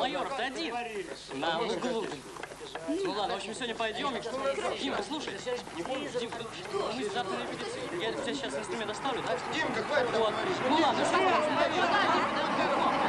Дим, ну, майоров-то один. На углу. Ну ладно, в общем, сегодня пойдем. Димка, слушай. Димка, мы завтра на репетиции. Я тебе сейчас инструмент оставлю, да? Димка, хватит. Вот. Ну ладно, что? Привет.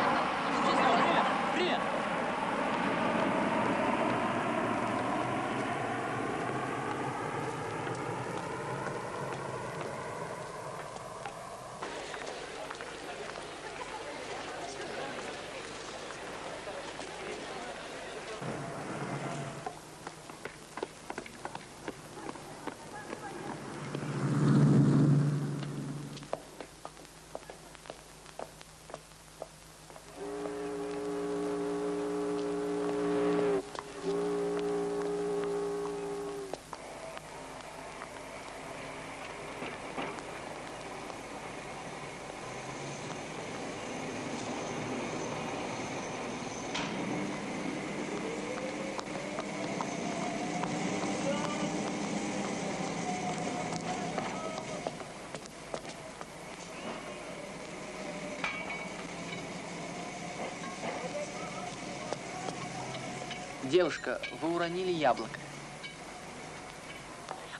Девушка, вы уронили яблоко.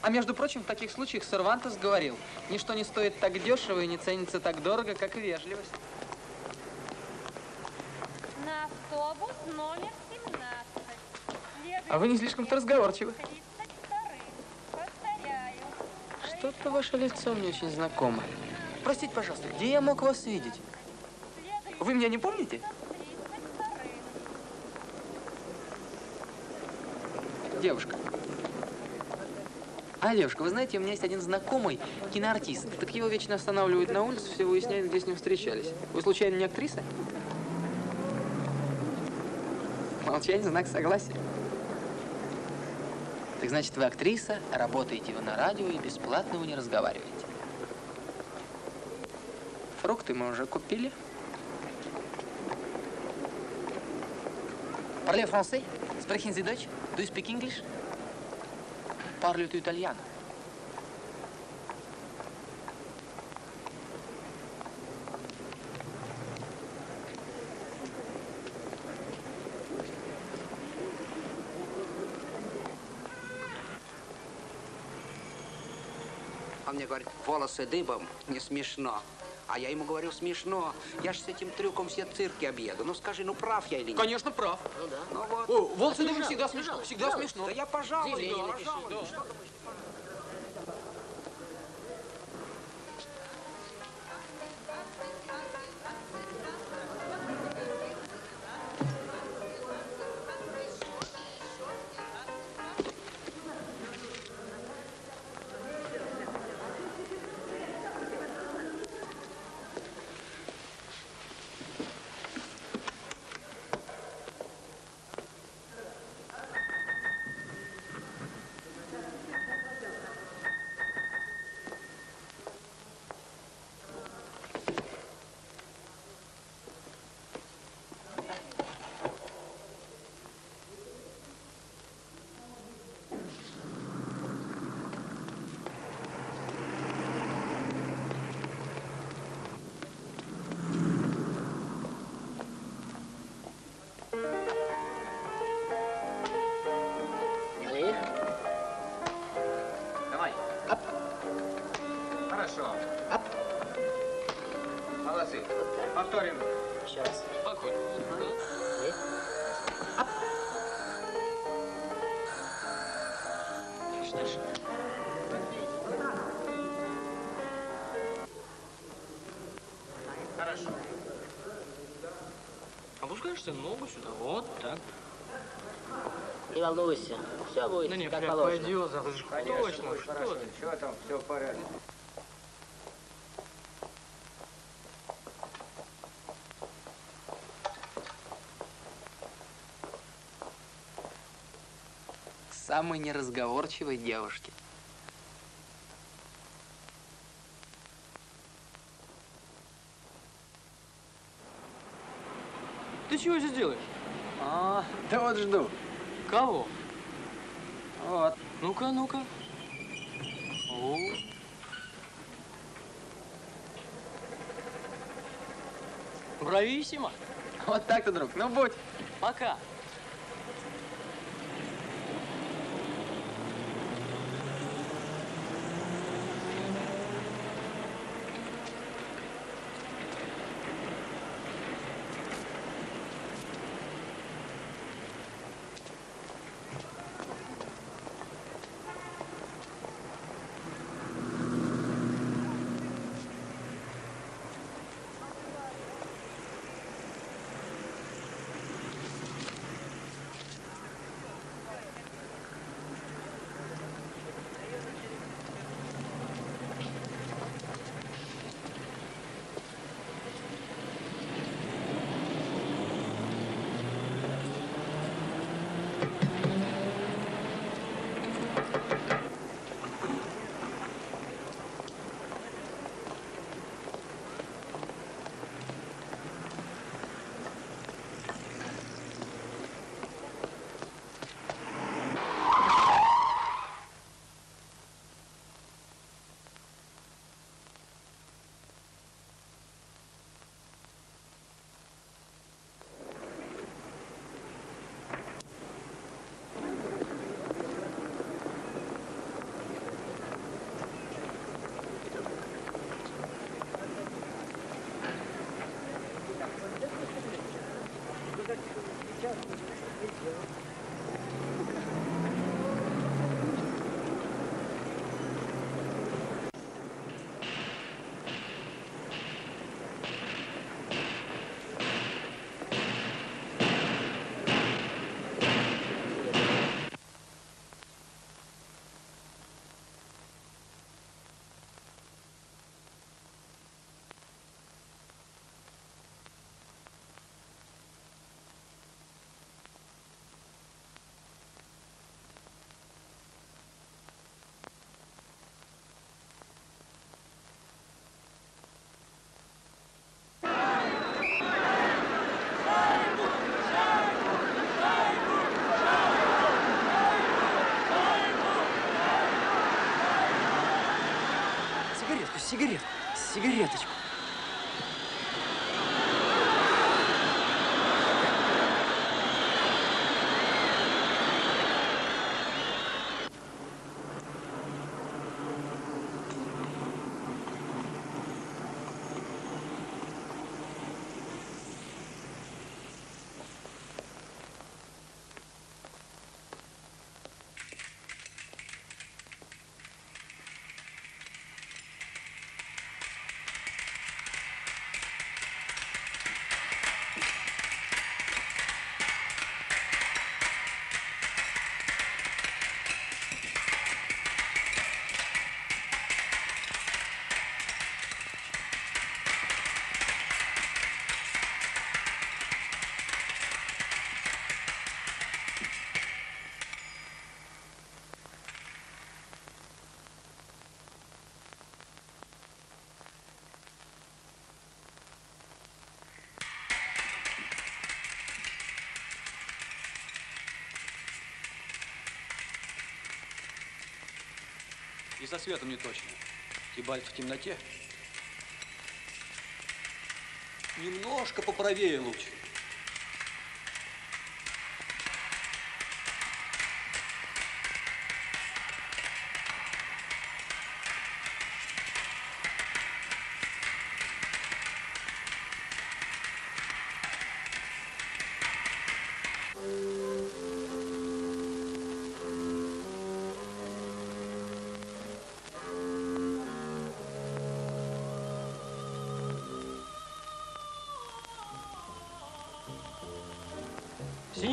А между прочим, в таких случаях Сервантес говорил, ничто не стоит так дешево и не ценится так дорого, как вежливость. На автобус номер 17. А вы не слишком-то разговорчивы. 32. Повторяю. Что-то ваше лицо мне очень знакомо. Простите, пожалуйста, где я мог вас видеть? Вы меня не помните? Девушка. А, девушка, вы знаете, у меня есть один знакомый киноартист. Так его вечно останавливают на улице, все выясняют, где с ним встречались. Вы случайно не актриса? Молчание, знак согласия. Так значит, вы актриса, работаете вы на радио и бесплатно вы не разговариваете. Фрукты мы уже купили. Parlez français? Sprechen Sie Deutsch? Do you speak English? Parli tu italiano? Он мне говорит, волосы дыбом, не смешно. А я ему говорю, смешно. Я ж с этим трюком все цирки объеду. Ну скажи, ну прав я или нет? Конечно, прав. Ну да. Ну вот. О, волосы дымом всегда смешно. Всегда смешно. Да я пожалуй. Заявление да, напиши, пожалуй. да. Повторим. Раз. Спокойно. Дальше. Хорошо. Опускаешь ты ногу сюда. Вот так. Не волнуйся, все будет Да не, как положено. пойдет. Точно, Конечно, что хорошо. ты. Чего там, все в порядке. самой неразговорчивой девушки. Ты чего здесь делаешь? А, да вот жду. Кого? Вот. Ну-ка, ну-ка. Брависсимо. Вот так-то, друг. Ну, будь. Пока. Сигареточку. Со светом не точно. Тибальт в темноте. Немножко поправее луч.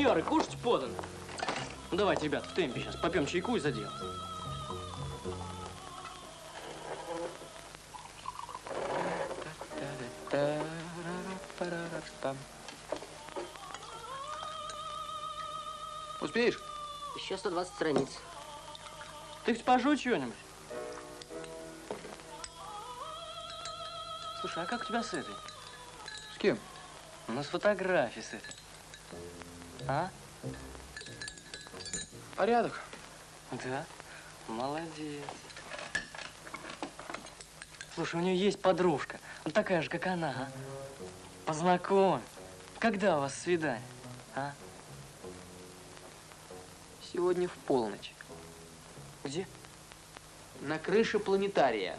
Сеньоры, кушать подано. Давайте, ребят, в темпе сейчас. Попьем чайку и за дело. Та-ра-пара-пам. Успеешь? Еще 120 страниц. Ты хоть пожуй что-нибудь. Слушай, а как у тебя с этой? С кем? Ну, с фотографией с этой. А? Порядок. Да? Молодец. Слушай, у нее есть подружка. Вот такая же, как она, а? Познакомь. Когда у вас свидание? А? Сегодня в полночь. Где? На крыше планетария.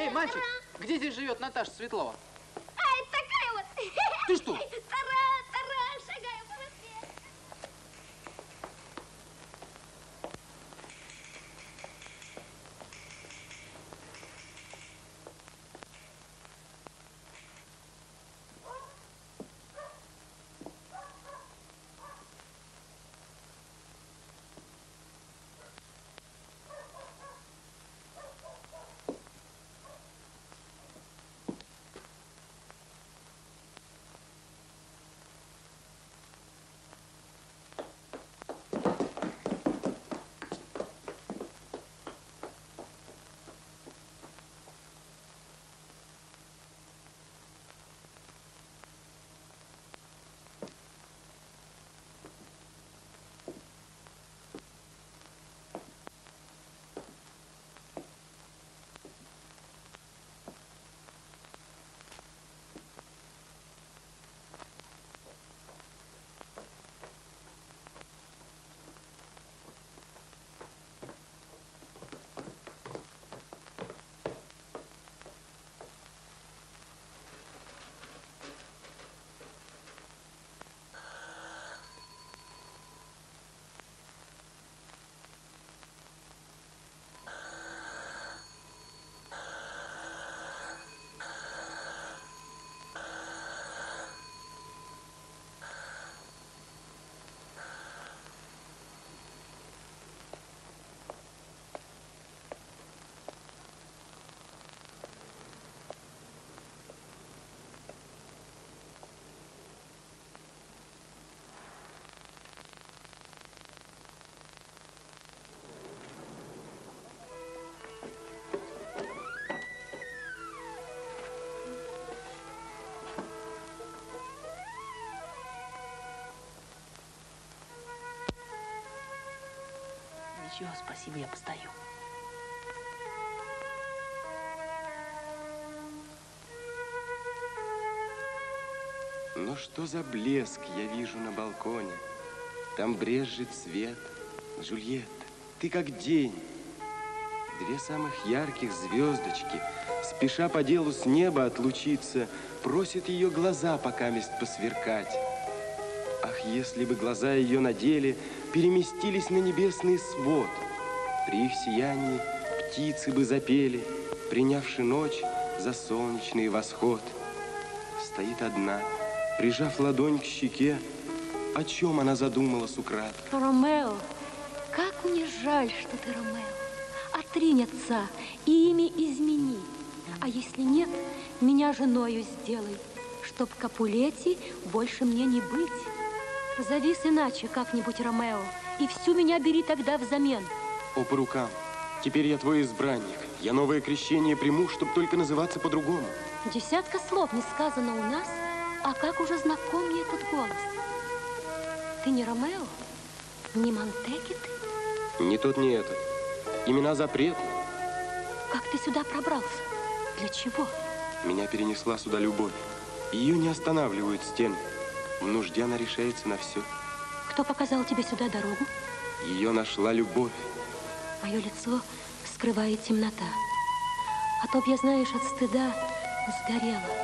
Эй, мальчик, где здесь живет Наташа Светлова? Ай, такая вот. Ты что? Тара, Ничего, спасибо, я постою. Но что за блеск я вижу на балконе? Там брежет свет. Джульетта, ты как день. Две самых ярких звездочки, спеша по делу с неба отлучиться, просят ее глаза пока мест посверкать. Ах, если бы глаза ее на деле переместились на небесный свод, при их сиянии птицы бы запели, принявши ночь за солнечный восход. Стоит одна, прижав ладонь к щеке, о чем она задумалась украдкой. Ромео, как мне жаль, что ты Ромео. Отринь отца и имя измени. А если нет, меня женою сделай, чтоб Капулетти больше мне не быть. Зовись иначе как-нибудь Ромео, и всю меня бери тогда взамен. О, по рукам, теперь я твой избранник. Я новое крещение приму, чтоб только называться по-другому. Десятка слов не сказано у нас, а как уже знаком мне этот голос. Ты не Ромео? Не Монтеки ты? Ни тот, ни этот. Имена запретны. Как ты сюда пробрался? Для чего? Меня перенесла сюда любовь. Ее не останавливают стены. В нужде она решается на все. Кто показал тебе сюда дорогу? Ее нашла любовь. Мое лицо скрывает темнота. А то б я, знаешь, от стыда сгорела.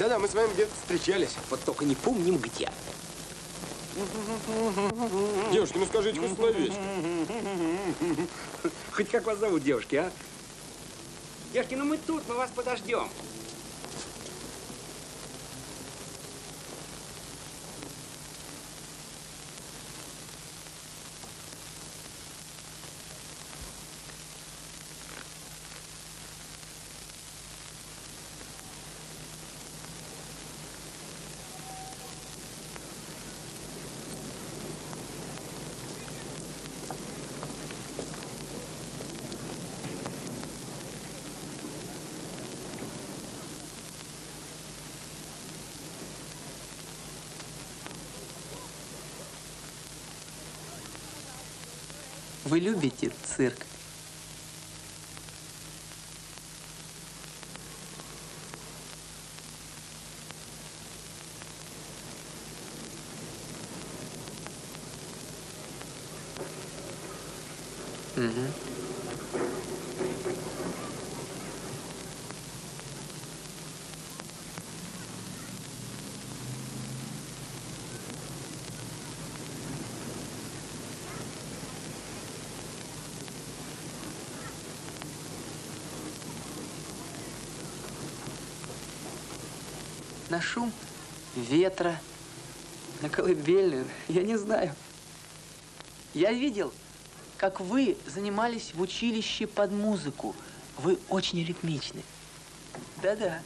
Да-да, мы с вами где-то встречались. Вот только не помним где. Девушки, ну скажите хоть словечко. Хоть как вас зовут, девушки, а? Девушки, ну мы тут, мы вас подождем. Вы любите цирк? Угу. На шум ветра, на колыбельную, я не знаю. Я видел, как вы занимались в училище под музыку. Вы очень ритмичны. Да-да.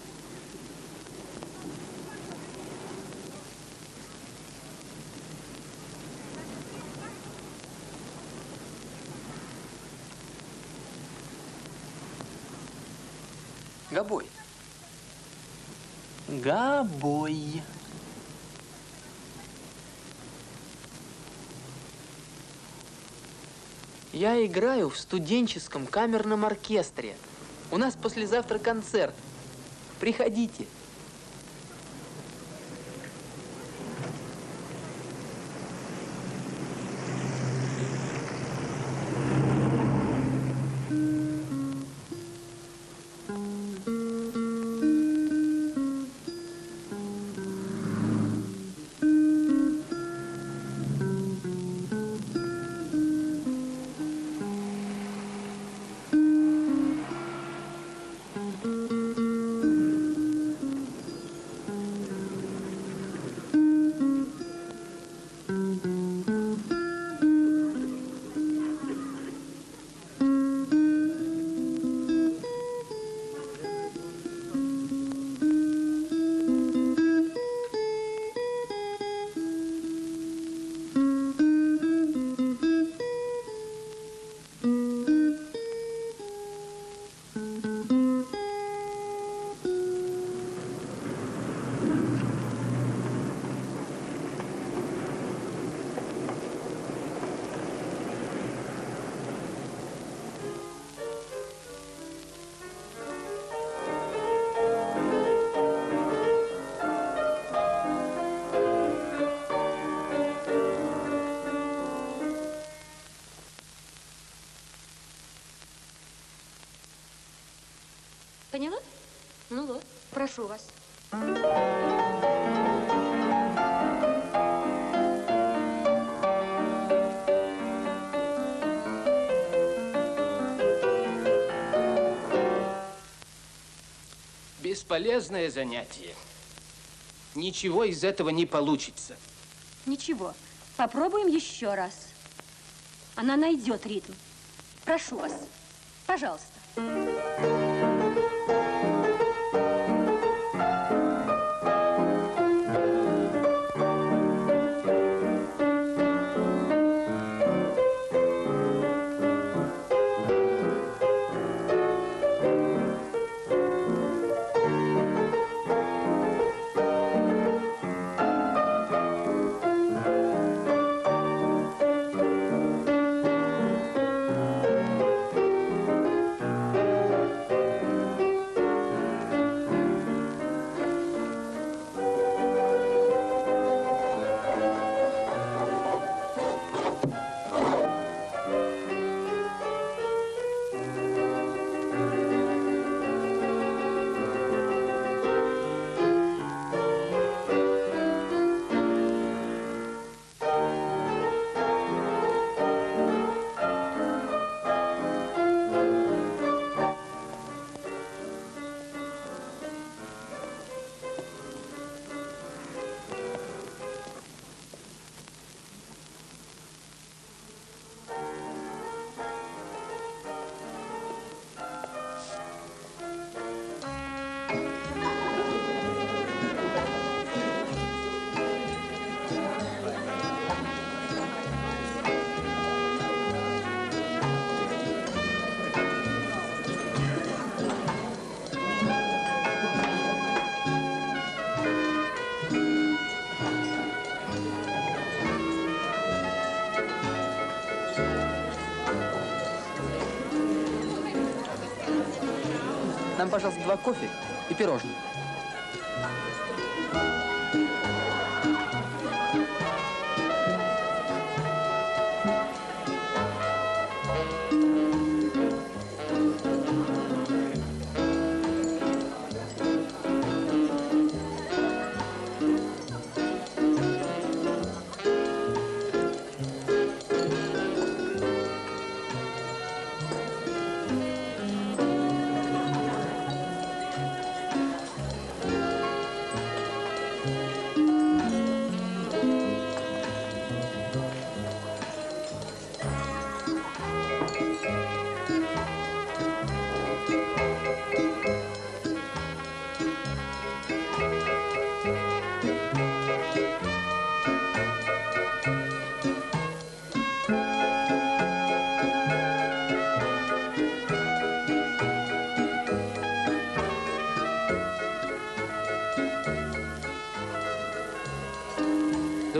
Габой. Габой. Я играю в студенческом камерном оркестре. У нас послезавтра концерт. Приходите. Поняла? Ну вот, прошу вас. Бесполезное занятие. Ничего из этого не получится. Ничего, попробуем еще раз. Она найдет ритм. Прошу вас, пожалуйста. Кофе и пирожные.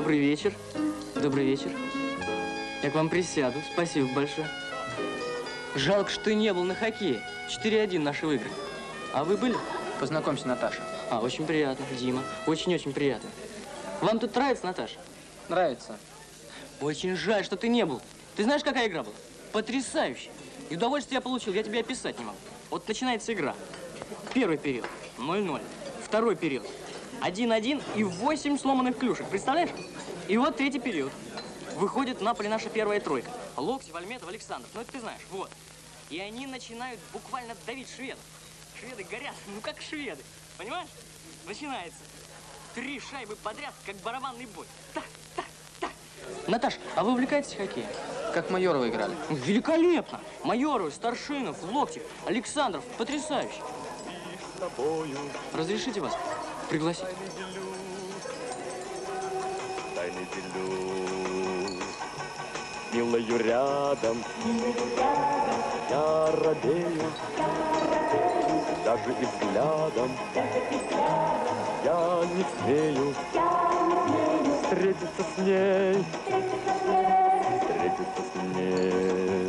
Добрый вечер. Я к вам присяду. Спасибо большое. Жалко, что ты не был на хоккее. 4-1 наши выиграли. А вы были? Познакомься, Наташа. А, очень приятно, Дима. Очень-очень приятно. Вам тут нравится, Наташа? Нравится. Очень жаль, что ты не был. Ты знаешь, какая игра была? Потрясающая. И удовольствие я получил, я тебе описать не могу. Вот начинается игра. Первый период 0-0. Второй период 1-1 и 8 сломанных клюшек. Представляешь? И вот третий период. Выходит на поле наша первая тройка. Локтев, Альметов, Александров. Ну, это ты знаешь. Вот. И они начинают буквально давить шведов. Шведы горят, ну как шведы. Понимаешь? Начинается. Три шайбы подряд, как барабанный бой. Так, так, так. Наташ, а вы увлекаетесь хоккеем? Как Майорова играли. Великолепно! Майоров, Старшинов, Локтев, Александров. Потрясающе. Разрешите вас пригласить? Тайны делю, милою рядом, я робею, даже и взглядом я не смею встретиться с ней, встретиться с ней.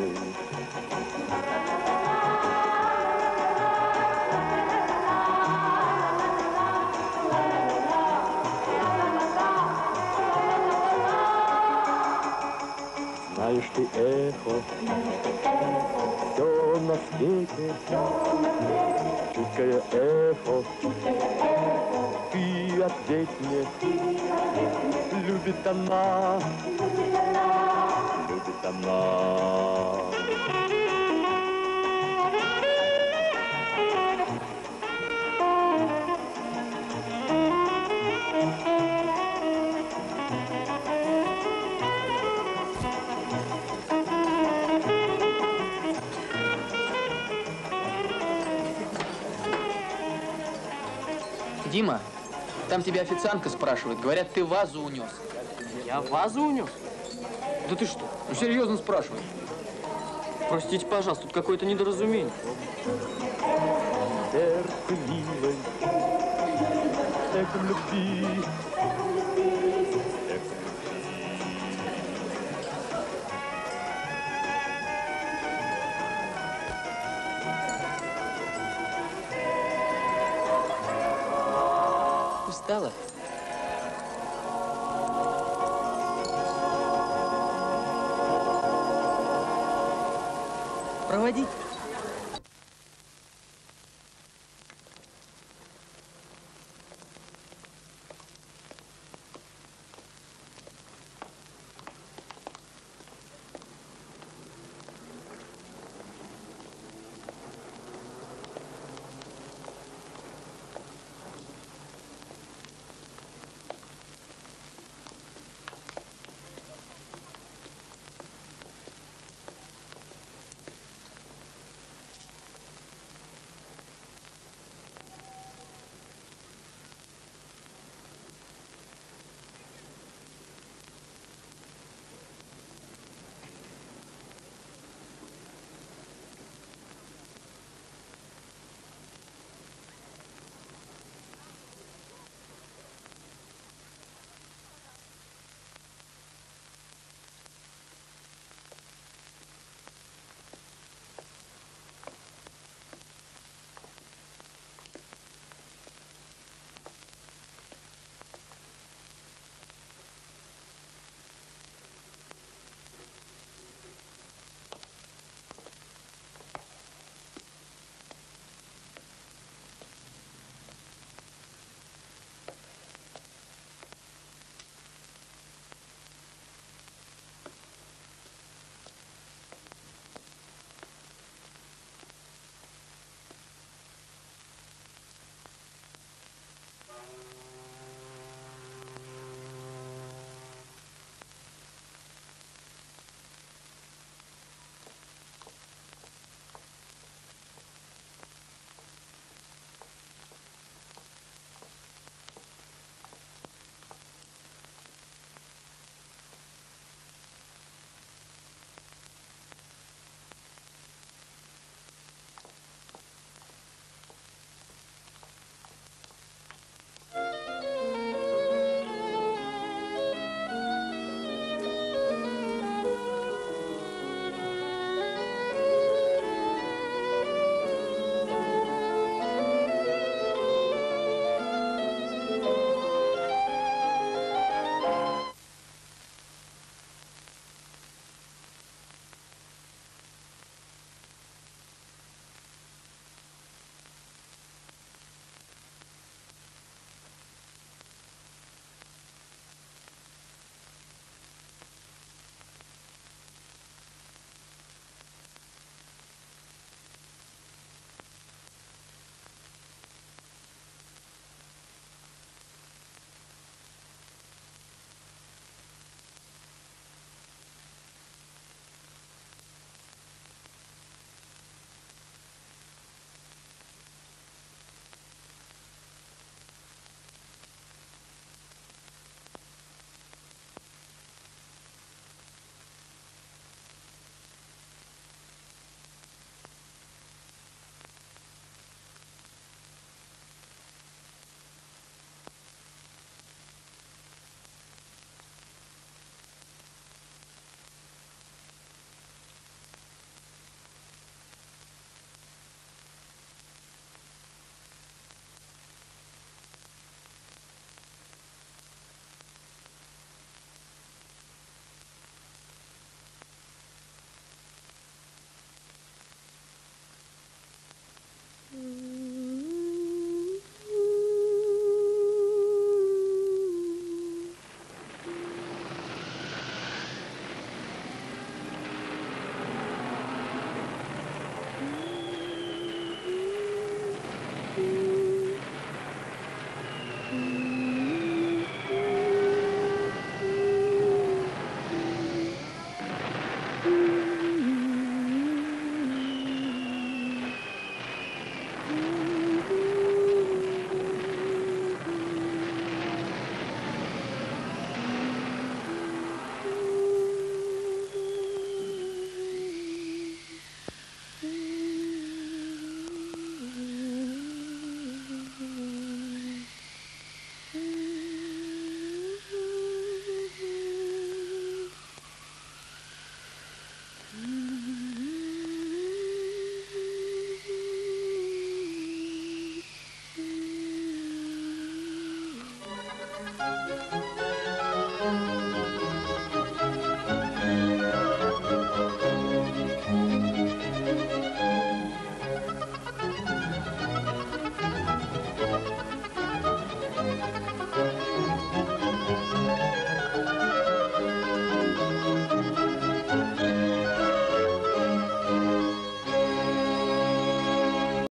Ты эхо, все на свете, чуткое эхо, ты ответь мне, любит она, любит она. Дима, там тебя официантка спрашивает. Говорят, ты вазу унес. Я вазу унес? Да ты что? Ну, серьезно спрашивают. Простите, пожалуйста, тут какое-то недоразумение. терпеливой, любви, Устала? Проводить?